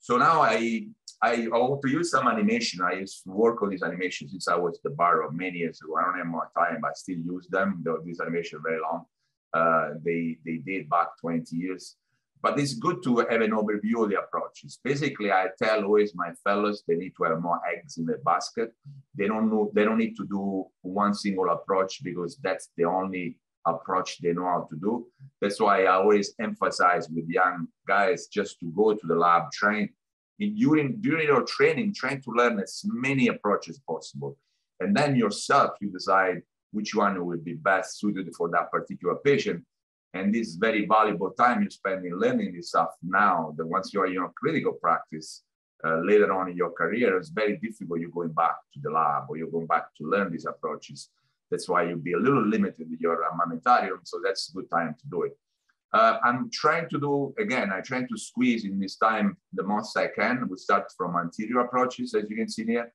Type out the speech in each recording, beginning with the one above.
So now I, I, I want to use some animation. I used to work on these animations since I was the bar many years ago. I don't have more time, but I still use them. These animations very long. Uh, they they date back 20 years. But it's good to have an overview of the approaches. Basically, I tell always my fellows they need to have more eggs in the basket. They don't know they don't need to do one single approach because that's the only approach they know how to do. That's why I always emphasize with young guys just to go to the lab, train. During, during your training, trying to learn as many approaches possible. And then yourself, you decide which one will be best suited for that particular patient. And this very valuable time you spend in learning this stuff now, that once you are in your clinical practice, uh, later on in your career, it's very difficult. You're going back to the lab or you're going back to learn these approaches. That's why you'll be a little limited in your armamentarium. So that's a good time to do it. Uh, I'm trying to do, again, I'm trying to squeeze in this time the most I can. We start from anterior approaches, as you can see here,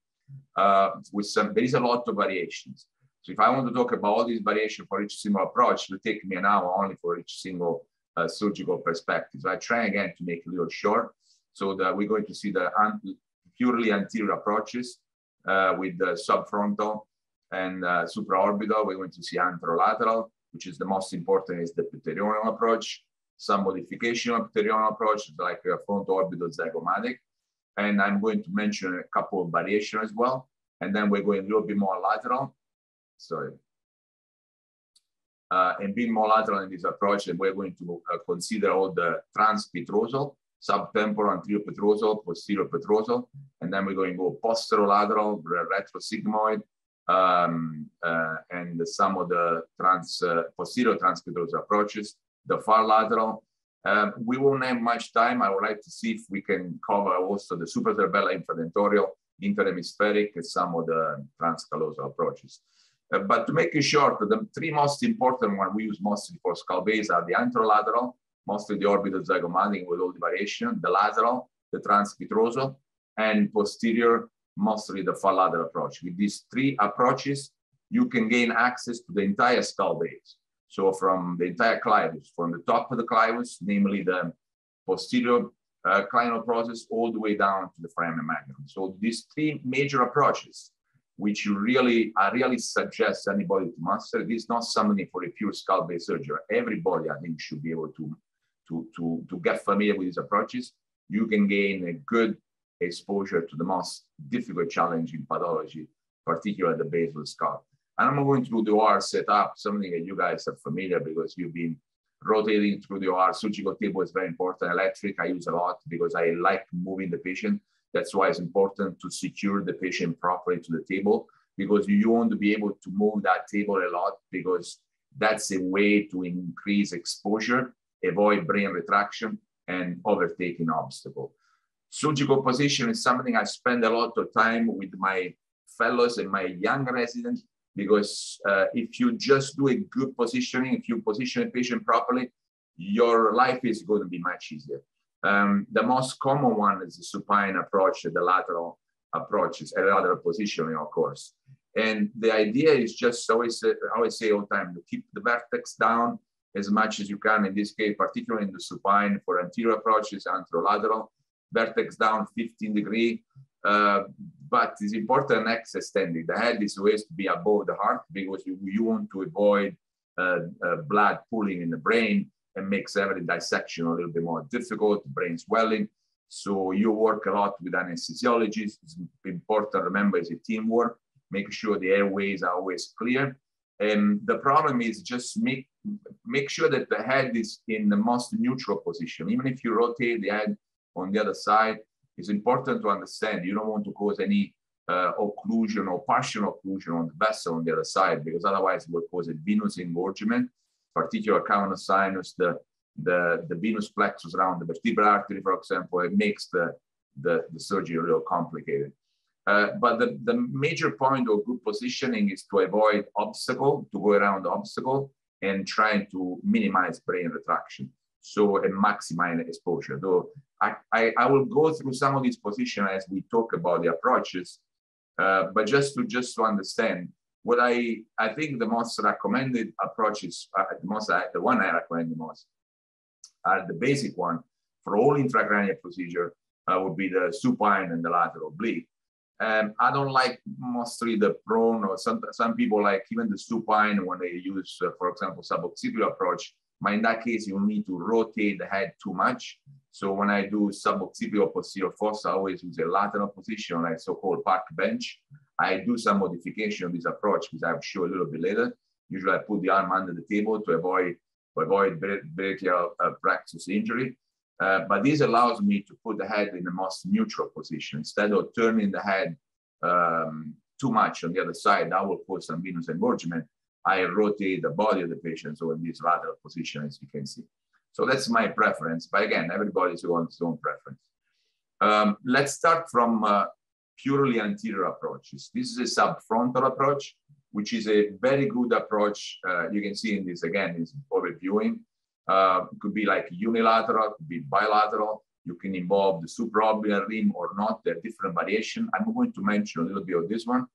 uh, with some, there is a lot of variations. So if I want to talk about all these variations for each single approach, it will take me an hour only for each single uh, surgical perspective. So I try again to make a little short so that we're going to see the purely anterior approaches uh, with the subfrontal and uh, supraorbital, we're going to see anterolateral, which is the most important is the pterional approach, some modification of pterional approach, like a frontal orbital zygomatic. And I'm going to mention a couple of variations as well. And then we're going a little bit more lateral. Sorry. Uh, and being more lateral in this approach, and we're going to uh, consider all the transpetrosal, subtemporal anterior petrosal, posterior petrosal, and then we're going to go posterolateral, retrosigmoid, um, uh, and some of the trans, uh, posterior transpetrosal approaches, the far lateral. Um, we won't have much time. I would like to see if we can cover also the supracerebellar infratentorial, interhemispheric, and some of the transcallosal approaches. Uh, but to make it short, the three most important ones we use mostly for skull base are the anterolateral, mostly the orbital zygomatic with all the variation, the lateral, the transpetrosal, and posterior mostly the far lateral approach. With these three approaches, you can gain access to the entire skull base. So from the entire clivus, from the top of the clivus, namely the posterior uh, process, all the way down to the foramen magnum. So these three major approaches, which you really, I really suggest anybody to master. This is not something for a pure skull-based surgery. Everybody, I think, should be able to, to, to, to get familiar with these approaches. You can gain a good exposure to the most difficult challenge in pathology, particularly the basal skull. And I'm going through the OR setup, something that you guys are familiar because you've been rotating through the OR. Surgical table is very important. Electric, I use a lot because I like moving the patient. That's why it's important to secure the patient properly to the table because you want to be able to move that table a lot because that's a way to increase exposure, avoid brain retraction, and overtaking obstacle surgical position is something I spend a lot of time with my fellows and my young residents because uh, if you just do a good positioning, if you position a patient properly, your life is going to be much easier. Um, the most common one is the supine approach, the lateral approaches, a lateral positioning, of course. And the idea is just always, I always say all the time, to keep the vertex down as much as you can. In this case, particularly in the supine for anterior approaches, anterolateral, vertex down 15 degree. Uh, but it's important neck extending. The head is always to be above the heart because you, you want to avoid uh, uh, blood pooling in the brain and makes every dissection a little bit more difficult, brain swelling. So you work a lot with anesthesiologists. It's important, remember, it's a teamwork. Make sure the airways are always clear. And the problem is just make, make sure that the head is in the most neutral position. Even if you rotate the head on the other side, it's important to understand you don't want to cause any uh, occlusion or partial occlusion on the vessel on the other side, because otherwise it will cause a venous engorgement, particular common sinus, the, the, the venous plexus around the vertebral artery, for example, it makes the, the, the surgery real complicated. Uh, but the, the major point of good positioning is to avoid obstacle, to go around the obstacle and trying to minimize brain retraction so and maximize exposure. Though I, I, I, will go through some of these positions as we talk about the approaches, uh, but just to just to understand what I I think the most recommended approaches, uh, the most the one I recommend the most are the basic one for all intracranial procedure uh, would be the supine and the lateral oblique. Um, I don't like mostly the prone or some, some people like even the supine when they use, uh, for example, suboccipital approach. But in that case, you need to rotate the head too much. So when I do suboccipital posterior fossa, I always use a lateral position, like so-called park bench. I do some modification of this approach, which I'll show a little bit later. Usually I put the arm under the table to avoid, to avoid brachial uh, injury. Uh, but this allows me to put the head in the most neutral position. Instead of turning the head um, too much on the other side, that will cause some venous engorgement. I rotate the body of the patient so in this lateral position, as you can see. So that's my preference. But again, everybody's on his own preference. Um, let's start from uh, purely anterior approaches. This is a subfrontal approach, which is a very good approach. Uh, you can see in this again, is overviewing. Uh, it could be like unilateral, could be bilateral. You can involve the supraorbital rim or not. There are different variations. I'm going to mention a little bit of this one.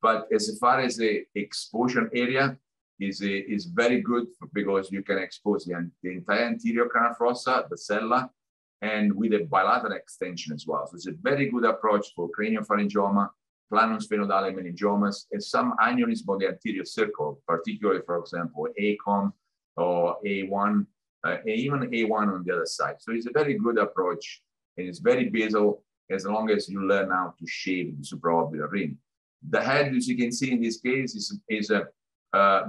But as far as the exposure area is, a, is very good because you can expose the, the entire anterior cranial fossa, the sella, and with a bilateral extension as well. So it's a very good approach for craniopharyngioma, planum meningiomas, and some aneurysm of the anterior circle, particularly, for example, ACOM or A1, uh, even A1 on the other side. So it's a very good approach and it's very basal as long as you learn how to shape the supraorbital rim. The head, as you can see in this case, is, is a, uh,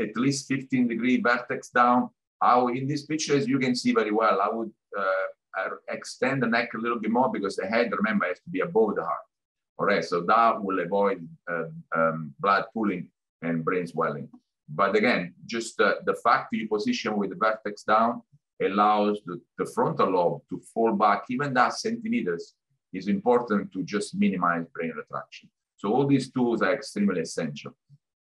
at least 15 degree vertex down. How in this picture, as you can see very well, I would uh, extend the neck a little bit more because the head, remember, has to be above the heart. All right, so that will avoid uh, um, blood pooling and brain swelling. But again, just uh, the fact you position with the vertex down allows the, the frontal lobe to fall back even that centimeters is important to just minimize brain retraction. So all these tools are extremely essential.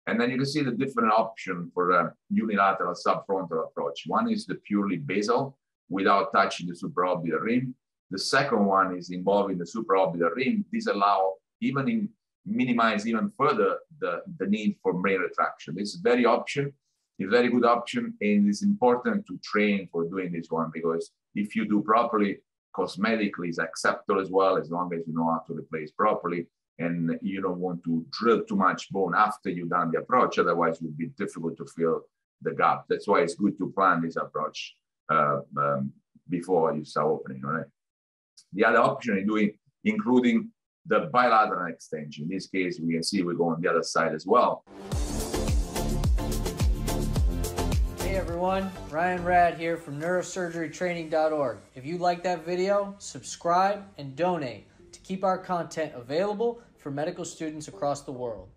And then you can see the different option for a unilateral subfrontal approach. One is the purely basal without touching the supraorbital rim. The second one is involving the supraorbital rim. This allow even in minimize even further the, the need for brain retraction. This is very option, a very good option, and it's important to train for doing this one because if you do properly, cosmetically is acceptable as well, as long as you know how to replace properly and you don't want to drill too much bone after you've done the approach, otherwise it would be difficult to fill the gap. That's why it's good to plan this approach uh, um, before you start opening, right? The other option is doing, including the bilateral extension. In this case, we can see we go on the other side as well. Hey everyone, Ryan Rad here from neurosurgerytraining.org. If you like that video, subscribe and donate keep our content available for medical students across the world.